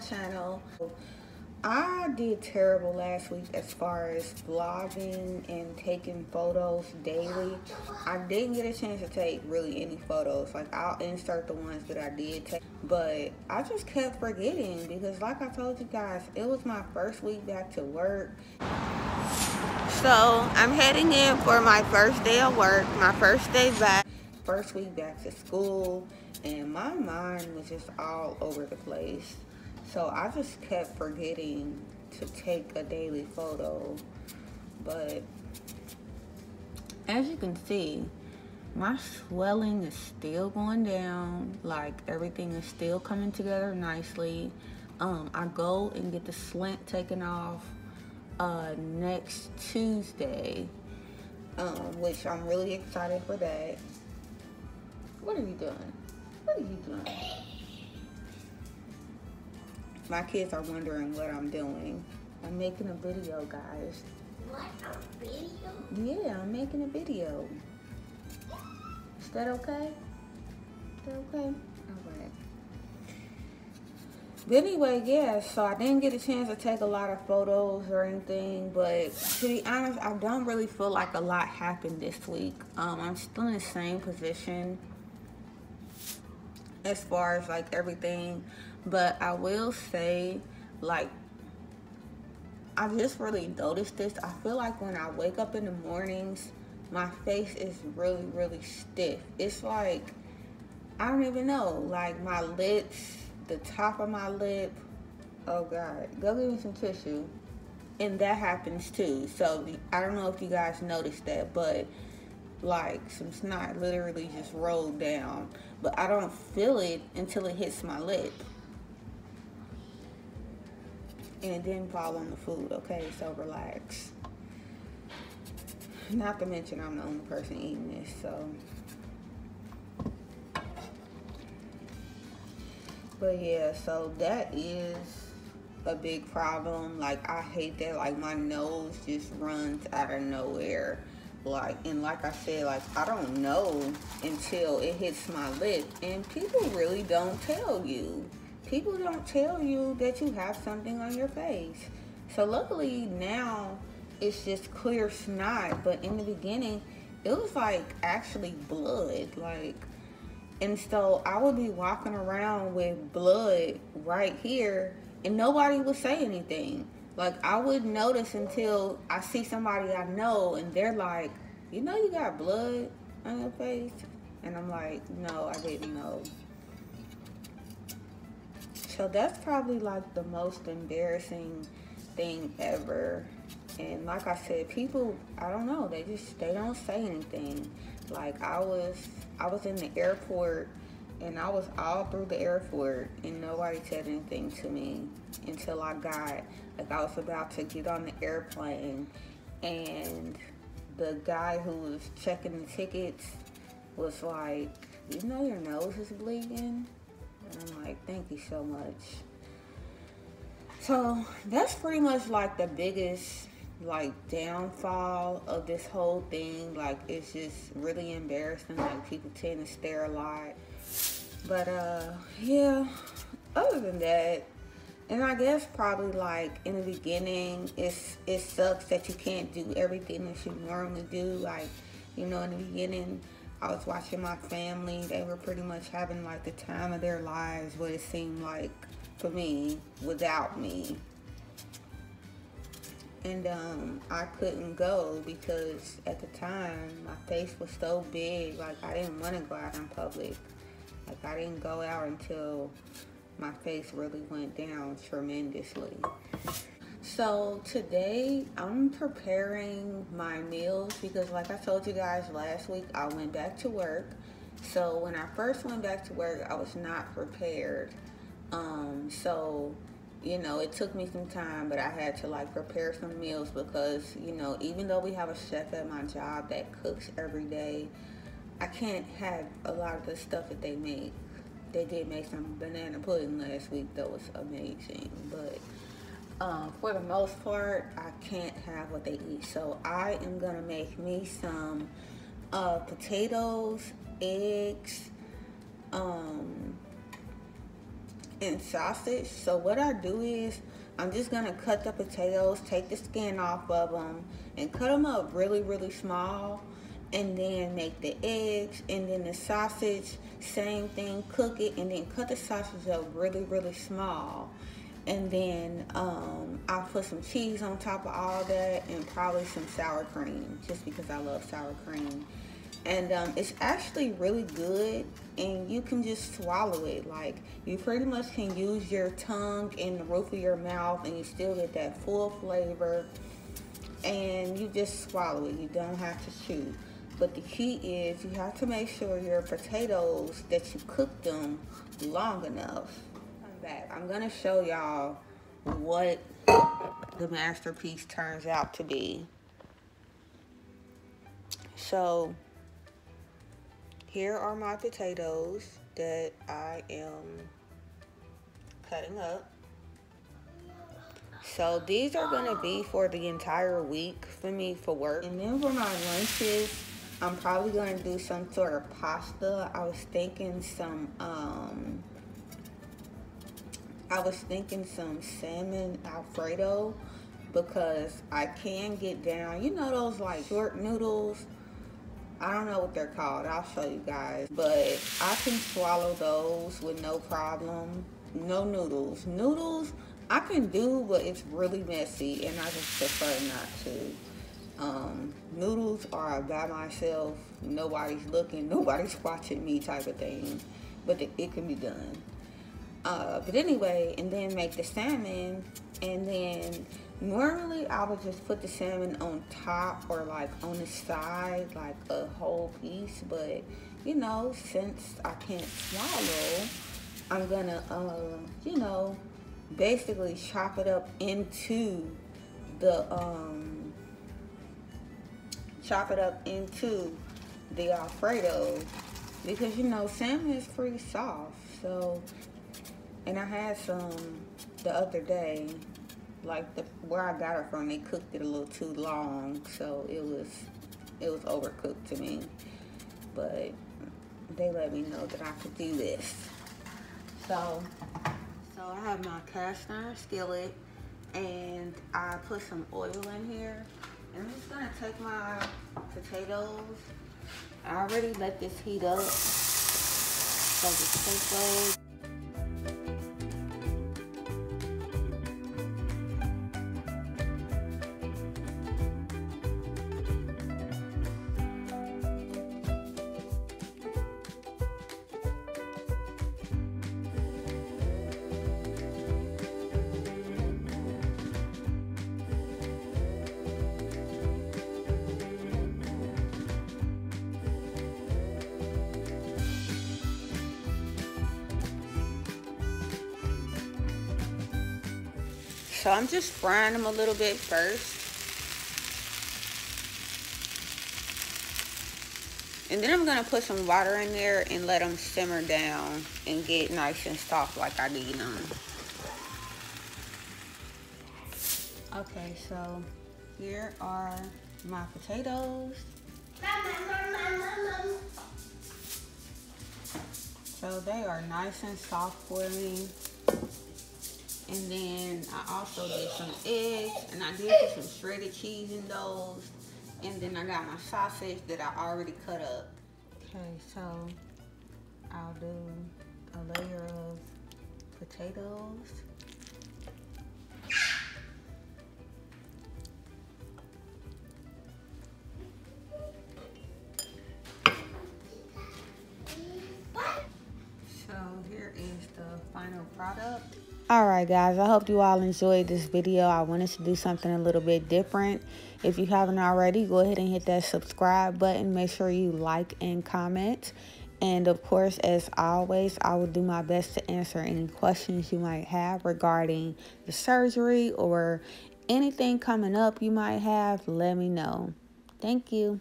channel. I did terrible last week as far as vlogging and taking photos daily. I didn't get a chance to take really any photos. Like I'll insert the ones that I did take. But I just kept forgetting because like I told you guys, it was my first week back to work. So I'm heading in for my first day of work, my first day back. First week back to school and my mind was just all over the place. So I just kept forgetting to take a daily photo. But as you can see, my swelling is still going down. Like everything is still coming together nicely. Um, I go and get the splint taken off uh, next Tuesday, um, which I'm really excited for that. What are you doing? What are you doing? My kids are wondering what I'm doing. I'm making a video, guys. What, a video? Yeah, I'm making a video. Is that okay? Is that okay? Alright. But anyway, yeah, so I didn't get a chance to take a lot of photos or anything, but to be honest, I don't really feel like a lot happened this week. Um, I'm still in the same position as far as like everything but I will say, like, I just really noticed this. I feel like when I wake up in the mornings, my face is really, really stiff. It's like, I don't even know, like my lips, the top of my lip, oh God, go give me some tissue. And that happens too. So I don't know if you guys noticed that, but like some snot literally just rolled down. But I don't feel it until it hits my lip and it didn't fall on the food, okay? So relax. Not to mention I'm the only person eating this, so. But yeah, so that is a big problem. Like I hate that like my nose just runs out of nowhere. Like and like I said, like I don't know until it hits my lip. And people really don't tell you people don't tell you that you have something on your face. So luckily now it's just clear snot, but in the beginning it was like actually blood, like and so I would be walking around with blood right here and nobody would say anything. Like I wouldn't notice until I see somebody I know and they're like, you know you got blood on your face? And I'm like, no, I didn't know. So that's probably like the most embarrassing thing ever. And like I said, people, I don't know, they just, they don't say anything. Like I was, I was in the airport and I was all through the airport and nobody said anything to me until I got, like I was about to get on the airplane and the guy who was checking the tickets was like, you know your nose is bleeding? And I'm like, thank you so much. So that's pretty much like the biggest like downfall of this whole thing. Like it's just really embarrassing. Like people tend to stare a lot. But uh yeah, other than that, and I guess probably like in the beginning it's it sucks that you can't do everything that you normally do. Like, you know, in the beginning I was watching my family. They were pretty much having like the time of their lives, what it seemed like for me, without me. And um, I couldn't go because at the time my face was so big, like I didn't want to go out in public. Like I didn't go out until my face really went down tremendously. So today I'm preparing my meals because like I told you guys last week, I went back to work. So when I first went back to work, I was not prepared. Um, so, you know, it took me some time, but I had to like prepare some meals because, you know, even though we have a chef at my job that cooks every day, I can't have a lot of the stuff that they make. They did make some banana pudding last week that was amazing, but uh, for the most part, I can't have what they eat. So I am gonna make me some uh, potatoes, eggs, um, and sausage. So what I do is I'm just gonna cut the potatoes, take the skin off of them, and cut them up really, really small. And then make the eggs, and then the sausage, same thing, cook it, and then cut the sausage up really, really small. And then um, I'll put some cheese on top of all that, and probably some sour cream, just because I love sour cream. And um, it's actually really good and you can just swallow it. Like you pretty much can use your tongue in the roof of your mouth and you still get that full flavor. And you just swallow it. You don't have to chew but the key is you have to make sure your potatoes that you cook them long enough I'm back I'm gonna show y'all what the masterpiece turns out to be so here are my potatoes that I am cutting up. So these are to be for the entire week for me for work. And then for my lunches, I'm probably going to do some sort of pasta. I was thinking some, um, I was thinking some salmon alfredo because I can get down, you know those like short noodles I don't know what they're called. I'll show you guys. But I can swallow those with no problem. No noodles. Noodles, I can do, but it's really messy, and I just prefer not to. Noodles are by myself. Nobody's looking. Nobody's watching me type of thing. But it, it can be done. Uh, but anyway, and then make the salmon, and then Normally, I would just put the salmon on top or like on the side, like a whole piece. But you know, since I can't swallow, I'm gonna, uh, you know, basically chop it up into the, um, chop it up into the Alfredo because you know salmon is pretty soft. So, and I had some the other day like the where I got it from, they cooked it a little too long, so it was it was overcooked to me. But they let me know that I could do this. So so I have my cast iron skillet and I put some oil in here. I'm just gonna take my potatoes. I already let this heat up. So take those. So I'm just frying them a little bit first. And then I'm going to put some water in there and let them simmer down and get nice and soft like I need them. Okay, so here are my potatoes. So they are nice and soft for me. And then I also did some eggs and I did put some shredded cheese in those. And then I got my sausage that I already cut up. Okay, so I'll do a layer of potatoes. Alright guys, I hope you all enjoyed this video. I wanted to do something a little bit different. If you haven't already, go ahead and hit that subscribe button. Make sure you like and comment. And of course, as always, I will do my best to answer any questions you might have regarding the surgery or anything coming up you might have. Let me know. Thank you.